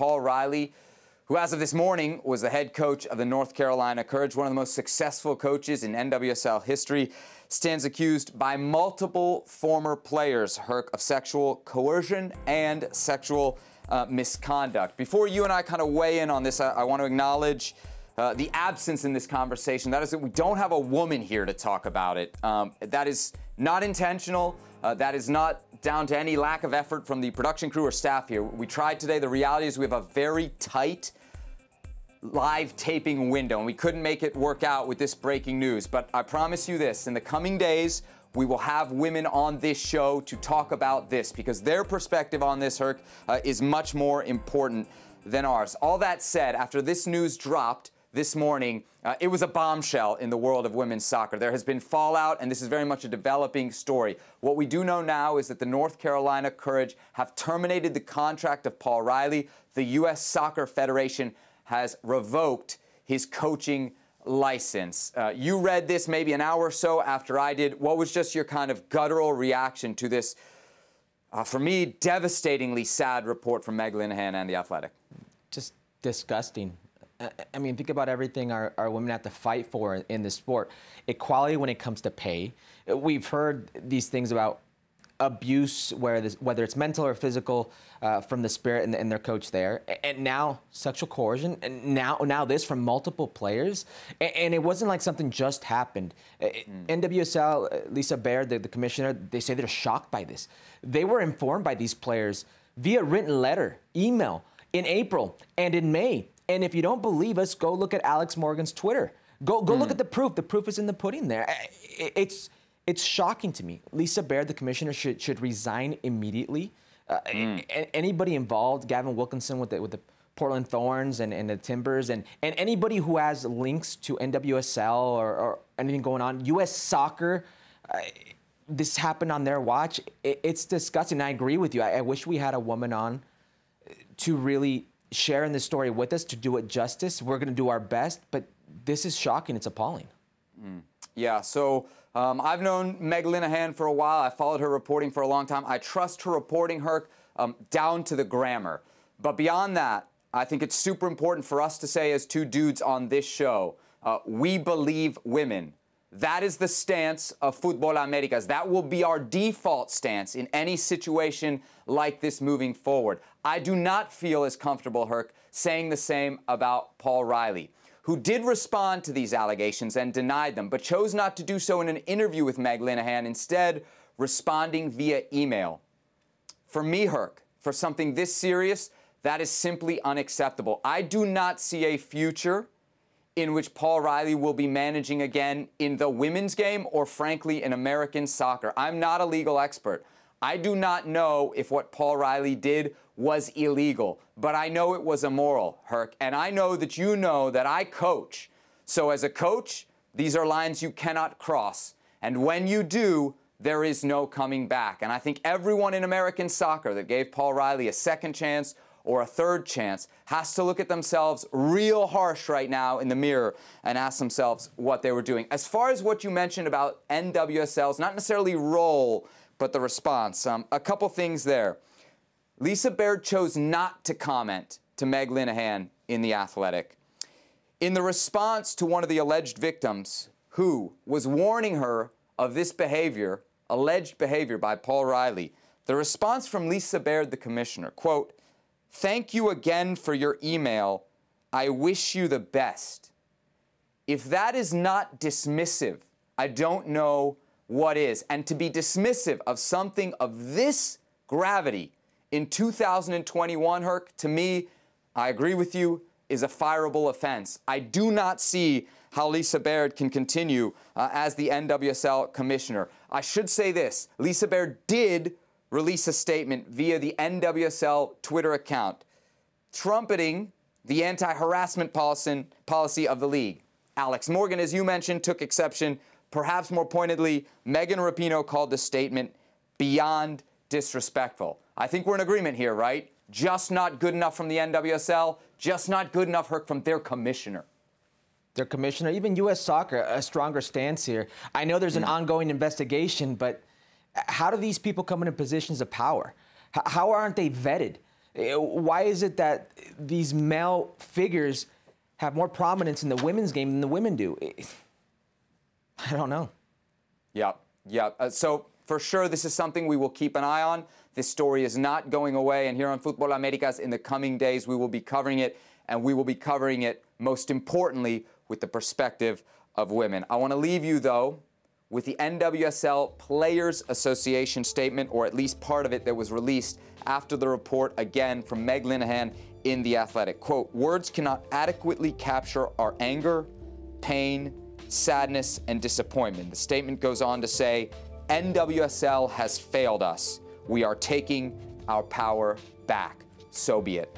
Paul Riley, who, as of this morning, was the head coach of the North Carolina Courage, one of the most successful coaches in NWSL history, stands accused by multiple former players, Herc, of sexual coercion and sexual uh, misconduct. Before you and I kind of weigh in on this, I, I want to acknowledge. Uh, the absence in this conversation. That is that we don't have a woman here to talk about it. Um, that is not intentional. Uh, that is not down to any lack of effort from the production crew or staff here. We tried today. The reality is we have a very tight live taping window, and we couldn't make it work out with this breaking news. But I promise you this in the coming days, we will have women on this show to talk about this because their perspective on this, Herc, uh, is much more important than ours. All that said, after this news dropped, this morning, uh, it was a bombshell in the world of women's soccer. There has been fallout, and this is very much a developing story. What we do know now is that the North Carolina Courage have terminated the contract of Paul Riley. The U.S. Soccer Federation has revoked his coaching license. Uh, you read this maybe an hour or so after I did. What was just your kind of guttural reaction to this, uh, for me, devastatingly sad report from Meg Linehan and The Athletic? Just disgusting. I mean, think about everything our, our women have to fight for in this sport. Equality when it comes to pay. We've heard these things about abuse, where this, whether it's mental or physical, uh, from the spirit and, and, their coach there, and now sexual coercion, and now now this from multiple players, and, and it wasn't like something just happened. Mm. NWSL, uh, Lisa Baird, the, the commissioner, they say they're shocked by this. They were informed by these players via written letter, email in April and in May. And if you don't believe us, go look at Alex Morgan's Twitter. Go go mm. look hmm. at the proof. The proof is in the pudding there. It's it's shocking to me. Lisa Baird, the commissioner, should should resign immediately. Uh, mm. Anybody involved, Gavin Wilkinson with the with the Portland Thorns and, and the Timbers, and, and anybody who has links to NWSL or, or anything going on, U.S. soccer, uh, this happened on their watch. It, it's disgusting. I agree with you. I, I wish we had a woman on to really sharing this story with us to do it justice. We're going to do our best, but this is shocking. It's appalling. Mm. Yeah, so um, I've known Meg Linehan for a while. I followed her reporting for a long time. I trust her reporting, her um, down to the grammar. But beyond that, I think it's super important for us to say, as two dudes on this show, uh, we believe women. That is the stance of Futbol Americas. That will be our default stance in any situation like this moving forward. I do not feel as comfortable, Herc, saying the same about Paul Riley, who did respond to these allegations and denied them, but chose not to do so in an interview with Meg Linehan, instead responding via email. For me, Herc, for something this serious, that is simply unacceptable. I do not see a future in which Paul Riley will be managing again in the women's game or, frankly, in American soccer. I'm not a legal expert. I do not know if what Paul Riley did was illegal, but I know it was immoral, Herc. And I know that you know that I coach. So, as a coach, these are lines you cannot cross. And when you do, there is no coming back. And I think everyone in American soccer that gave Paul Riley a second chance or a third chance has to look at themselves real harsh right now in the mirror and ask themselves what they were doing. As far as what you mentioned about NWSL's, not necessarily role, but the response, um, a couple things there. Lisa Baird chose not to comment to Meg Linehan in The Athletic. In the response to one of the alleged victims, who was warning her of this behavior, alleged behavior by Paul Riley, the response from Lisa Baird, the commissioner, quote, Thank you again for your email. I wish you the best. If that is not dismissive, I don't know what is. And to be dismissive of something of this gravity in 2021, Herc, to me, I agree with you, is a fireable offense. I do not see how Lisa Baird can continue uh, as the NWSL commissioner. I should say this Lisa Baird did release a statement via the NWSL Twitter account trumpeting the anti harassment policy of the league. Alex Morgan, as you mentioned, took exception. Perhaps more pointedly, Megan Rapinoe called the statement beyond disrespectful. I think we're in agreement here, right? Just not good enough from the NWSL, just not good enough from their commissioner. Their commissioner, even U.S. Soccer, a stronger stance here. I know there's an mm. ongoing investigation, but how do these people come into positions of power? How aren't they vetted? Eh, why is it that these male figures have more prominence in the women's game than the women do? Eh, I don't know. Yeah, yeah. Uh, so for sure, this is something we will keep an eye on. This story is not going away, and here on Futbol Americas, in the coming days, we will be covering it, and we will be covering it most importantly with the perspective of women. I want to leave you though with the NWSL Players Association statement, or at least part of it that was released after the report again from Meg Linehan in The Athletic. Quote, words cannot adequately capture our anger, pain, sadness, and disappointment. The statement goes on to say, NWSL has failed us. We are taking our power back. So be it.